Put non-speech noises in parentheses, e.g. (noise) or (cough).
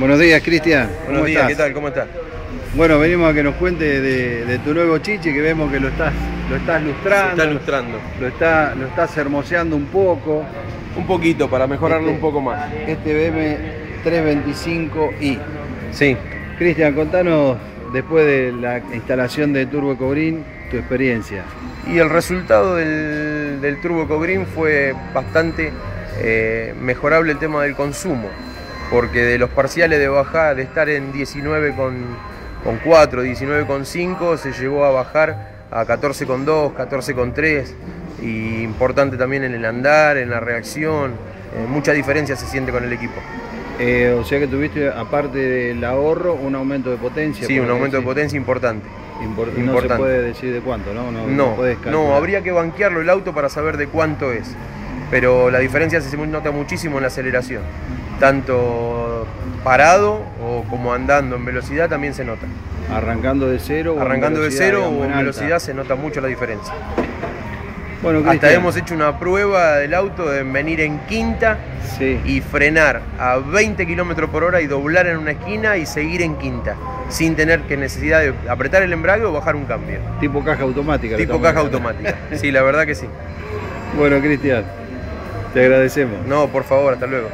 Buenos días, Cristian. Buenos días, ¿qué tal? ¿Cómo estás? Bueno, venimos a que nos cuente de, tu nuevo chichi, que vemos que lo estás, lo estás lustrando. Se está lustrando. Lo, está, lo estás hermoseando un poco. Un poquito, para mejorarlo Este- un poco más. Este BM 325i. Sí. Cristian, contanos después de la instalación de Turbo Cobrin, tu experiencia. Y el resultado del, del Turbo Cogreen fue bastante eh, mejorable el tema del consumo, porque de los parciales de bajar, de estar en 19 con, con 4, 19 con 5, se llegó a bajar a 14 con 2, 14 con 3, y importante también en el andar, en la reacción, eh, mucha diferencia se siente con el equipo. Eh, o sea que tuviste, aparte del ahorro, un aumento de potencia. Sí, un aumento de potencia importante. Impor- No se puede decir de cuánto, ¿no? No, No, habría que banquearlo el auto para saber de cuánto es. Pero la diferencia se nota muchísimo en la aceleración. Tanto parado o como andando en velocidad también se nota. Arrancando de cero. Arrancando de cero o en velocidad se nota mucho la diferencia. Bueno, Hasta hemos hecho una prueba del auto de venir en quinta Sí. y frenar a 20 km por hora y doblar en una esquina y seguir en quinta, sin tener que necesidad de apretar el embrague o bajar un cambio. Tipo caja automática. Tipo caja automática. (laughs) Sí, la verdad que sí. Bueno, Cristian, te agradecemos. No, por favor, hasta luego.